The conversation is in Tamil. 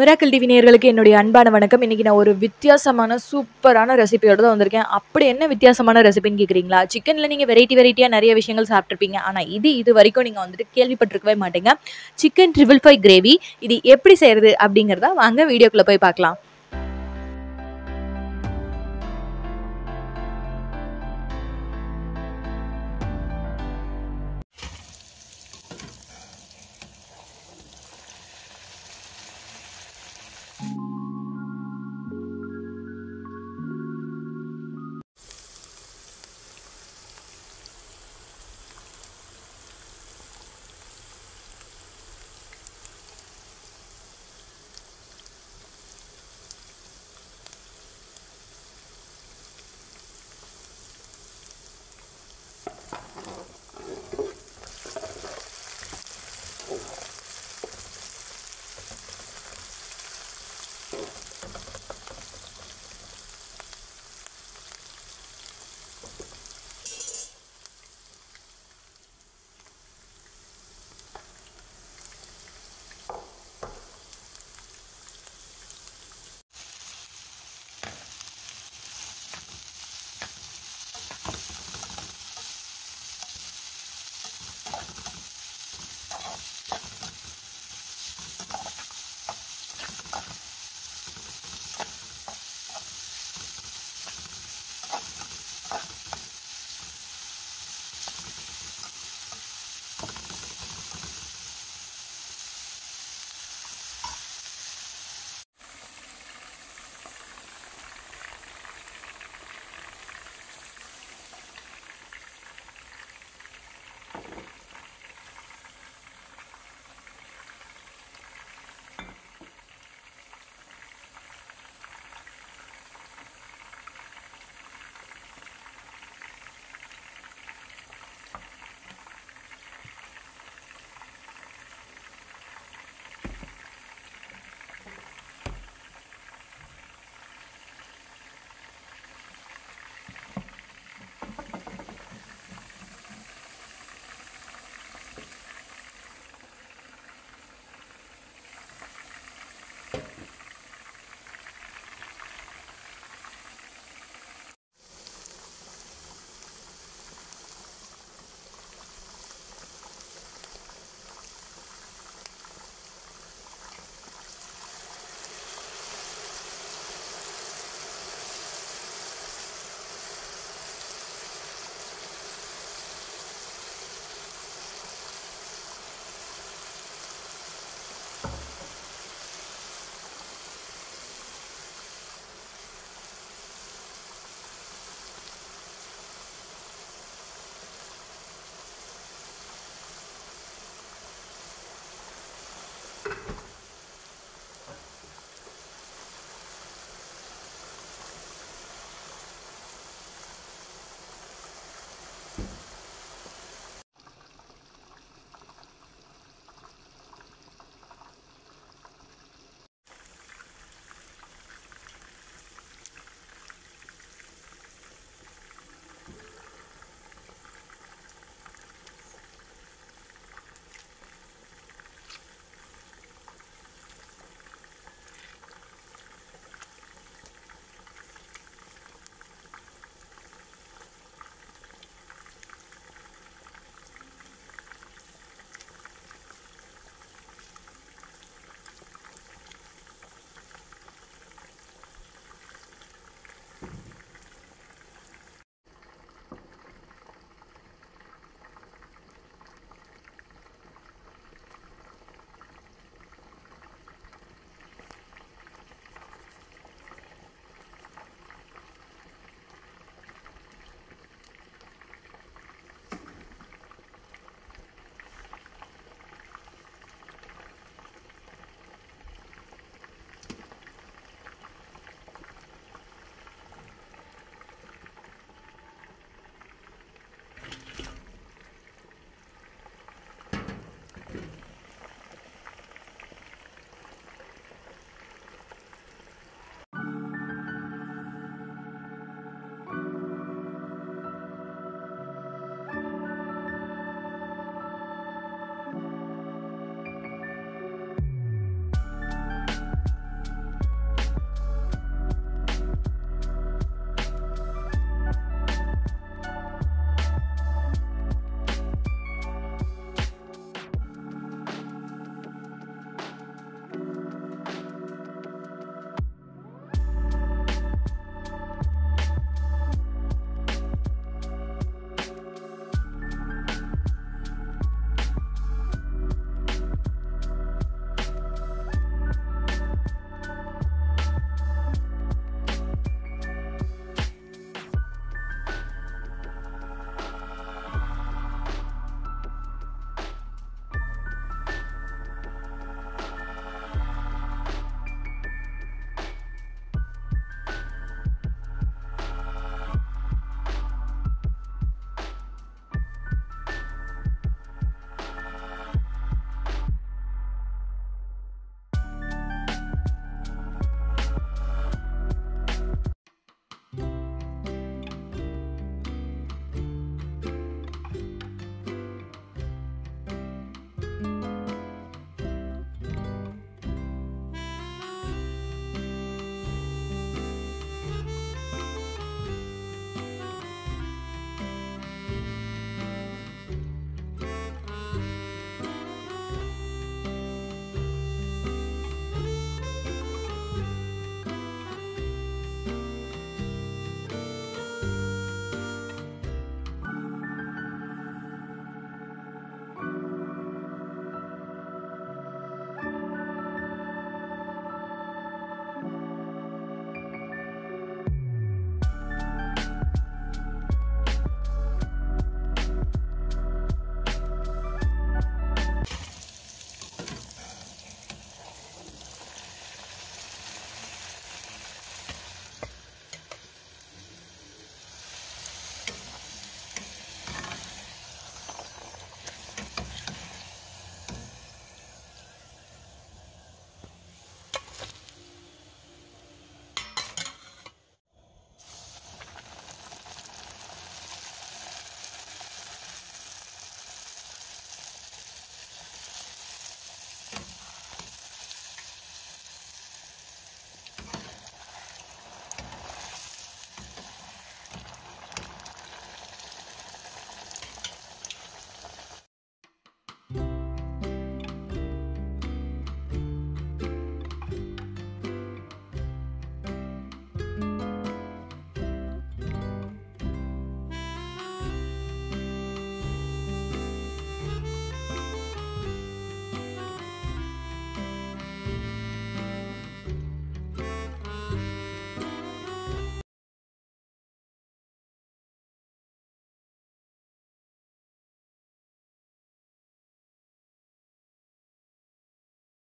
மிராக்கிள் டிவி நேர்களுக்கு என்னுடைய அன்பான வணக்கம். இன்னைக்கு நான் ஒரு வித்தியாசமான, சூப்பரான ரெசிபியோடு தான் வந்திருக்கேன். அப்படி என்ன வித்தியாசமான ரெசிபின்னு கேட்குறீங்களா? சிக்கனில் நீங்கள் வெரைட்டி வெரைட்டியாக நிறைய விஷயங்கள் சாப்பிட்ருப்பீங்க ஆனால் இது இது வரைக்கும் நீங்கள் வந்துட்டு கேள்விப்பட்டிருக்கவே மாட்டீங்க. Chicken triple fry gravy. இது எப்படி செய்கிறது அப்படிங்கிறத வாங்க வீடியோக்குள்ளே போய் பார்க்கலாம்.